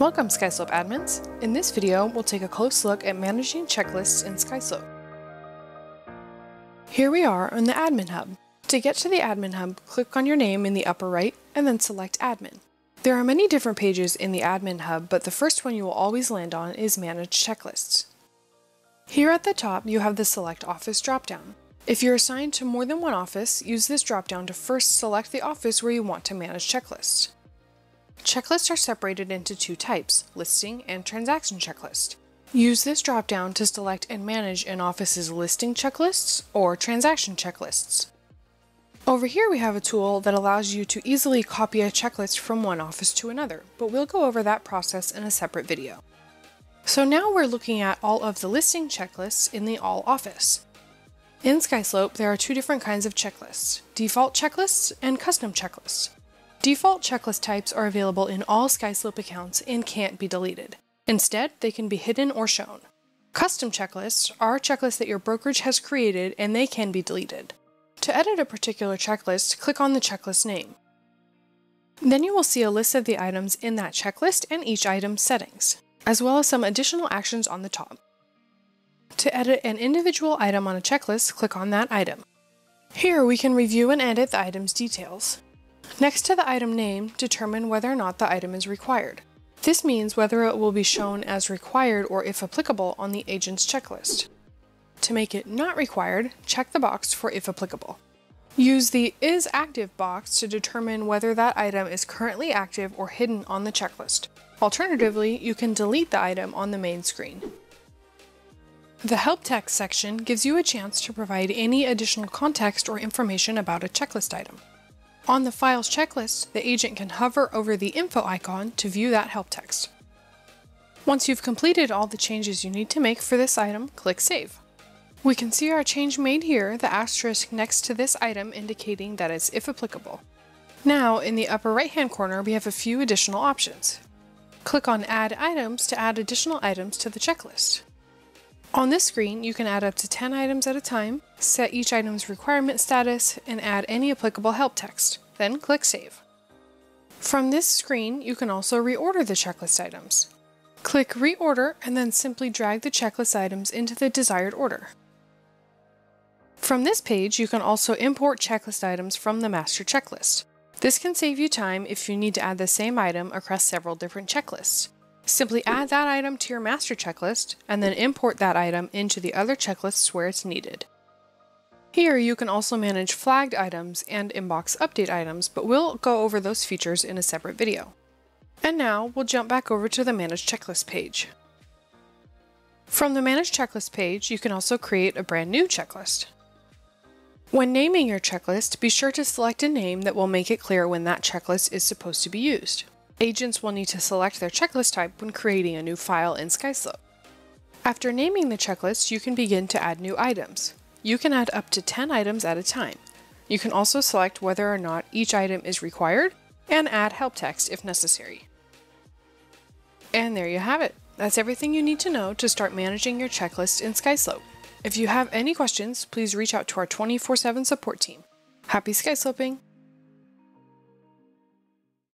Welcome SkySlope admins! In this video, we'll take a close look at managing checklists in SkySlope. Here we are in the Admin Hub. To get to the Admin Hub, click on your name in the upper right and then select Admin. There are many different pages in the Admin Hub, but the first one you will always land on is Manage Checklists. Here at the top, you have the Select Office dropdown. If you're assigned to more than one office, use this dropdown to first select the office where you want to manage checklists. Checklists are separated into two types, listing and transaction checklist. Use this dropdown to select and manage an office's listing checklists or transaction checklists. Over here we have a tool that allows you to easily copy a checklist from one office to another, but we'll go over that process in a separate video. So now we're looking at all of the listing checklists in the All office. In SkySlope, there are two different kinds of checklists, default checklists and custom checklists. Default checklist types are available in all SkySlope accounts and can't be deleted. Instead, they can be hidden or shown. Custom checklists are checklists that your brokerage has created and they can be deleted. To edit a particular checklist, click on the checklist name. Then you will see a list of the items in that checklist and each item's settings, as well as some additional actions on the top. To edit an individual item on a checklist, click on that item. Here we can review and edit the item's details. Next to the item name, determine whether or not the item is required. This means whether it will be shown as required or if applicable on the agent's checklist. To make it not required, check the box for if applicable. Use the is active box to determine whether that item is currently active or hidden on the checklist. Alternatively, you can delete the item on the main screen. The help text section gives you a chance to provide any additional context or information about a checklist item. On the file's checklist, the agent can hover over the info icon to view that help text. Once you've completed all the changes you need to make for this item, click Save. We can see our change made here, the asterisk next to this item indicating that it's if applicable. Now, in the upper right hand corner, we have a few additional options. Click on Add Items to add additional items to the checklist. On this screen, you can add up to 10 items at a time, set each item's requirement status, and add any applicable help text. Then click Save. From this screen, you can also reorder the checklist items. Click Reorder and then simply drag the checklist items into the desired order. From this page, you can also import checklist items from the master checklist. This can save you time if you need to add the same item across several different checklists. Simply add that item to your master checklist, and then import that item into the other checklists where it's needed. Here you can also manage flagged items and inbox update items, but we'll go over those features in a separate video. And now we'll jump back over to the Manage Checklist page. From the Manage Checklist page, you can also create a brand new checklist. When naming your checklist, be sure to select a name that will make it clear when that checklist is supposed to be used. Agents will need to select their checklist type when creating a new file in SkySlope. After naming the checklist, you can begin to add new items. You can add up to 10 items at a time. You can also select whether or not each item is required and add help text if necessary. And there you have it. That's everything you need to know to start managing your checklist in SkySlope. If you have any questions, please reach out to our 24-7 support team. Happy skysloping!